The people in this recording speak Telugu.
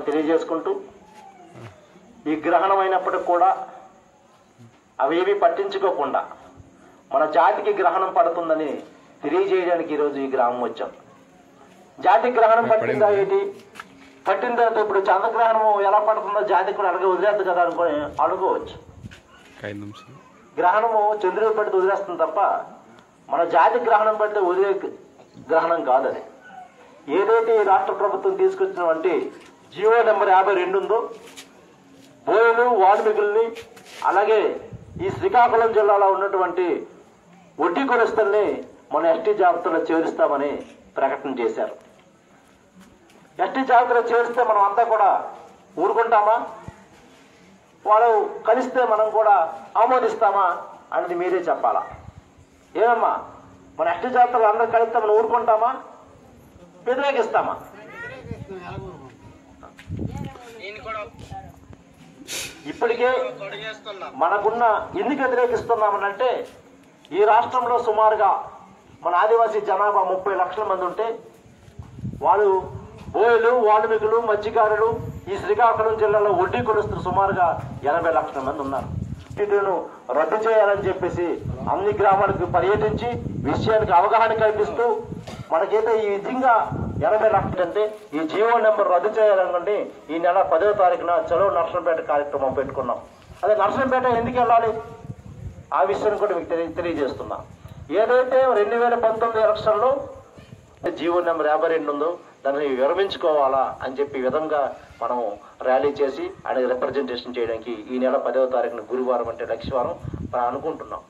తెలియజేసుకుంటూ ఈ గ్రహణం అయినప్పటికి కూడా అవేవి పట్టించుకోకుండా మన జాతికి గ్రహణం పడుతుందని తెలియజేయడానికి ఈరోజు ఈ గ్రామం వచ్చాం. జాతి గ్రహణం పట్టిందా ఏంటి? పట్టిన తర్వాత ఇప్పుడు చంద్రగ్రహణం ఎలా పడుతుందో జాతికి కూడా అడగ వదిలేద్దు కదా అనుకుని నిమిషాలు. గ్రహణము చంద్రుడు పడితే వదిలేస్తుంది తప్ప మన జాతి గ్రహణం పడితే వదిలే గ్రహణం కాదు అది. ఏదైతే రాష్ట్ర ప్రభుత్వం తీసుకొచ్చినటువంటి జియో నెంబర్ యాభై రెండు ఉందో బోయలు వాల్మీకుల్ని అలాగే ఈ శ్రీకాకుళం జిల్లాలో ఉన్నటువంటి వడ్డీ కొరస్తుల్ని మన ఎస్టీ జాబితాలో చేరుస్తామని ప్రకటన చేశారు. ఎస్టీ జాబితాలో చేరిస్తే మనం అంతా కూడా ఊరుకుంటామా? వాళ్ళు కలిస్తే మనం కూడా ఆమోదిస్తామా అనేది మీరే చెప్పాలా? ఏమమ్మా మన ఎస్టీ జాబితాలో అందరు కలిస్తే మనం ఊరుకుంటామా? వ్యతిరేకిస్తామా? ఇప్పటికే మనకున్న ఎందుకు వ్యతిరేకిస్తున్నామనంటే ఈ రాష్ట్రంలో సుమారుగా మన ఆదివాసీ జనాభా ముప్పై లక్షల మంది ఉంటే వాళ్ళు బోయలు వాల్మీకులు మత్స్యకారులు ఈ శ్రీకాకుళం జిల్లాలో వడ్డీ కొలుస్తున్న సుమారుగా ఎనభై లక్షల మంది ఉన్నారు. వీటిను రద్దు చేయాలని చెప్పేసి అన్ని గ్రామాలకు పర్యటించి విషయానికి అవగాహన కల్పిస్తూ మనకైతే ఈ విధంగా ఎనభై లక్షలు అంటే ఈ జీవో నెంబర్ రద్దు చేయాలనుకోండి ఈ నెల పదో తారీఖున చలో నర్సంపేట కార్యక్రమం పెట్టుకున్నాం. అదే నర్సంపేట ఎందుకు వెళ్ళాలి? ఆ విషయాన్ని కూడా మీకు తెలియ తెలియజేస్తున్నా. ఏదైతే రెండు వేల పంతొమ్మిది ఎలక్షన్లో జీవో నెంబర్ యాభై రెండు ఉందో దాన్ని విరమించుకోవాలా అని చెప్పి విధంగా మనం ర్యాలీ చేసి ఆయన రిప్రజెంటేషన్ చేయడానికి ఈ నెల పదవ తారీఖున గురువారం అంటే లక్ష్యవారం అనుకుంటున్నాం.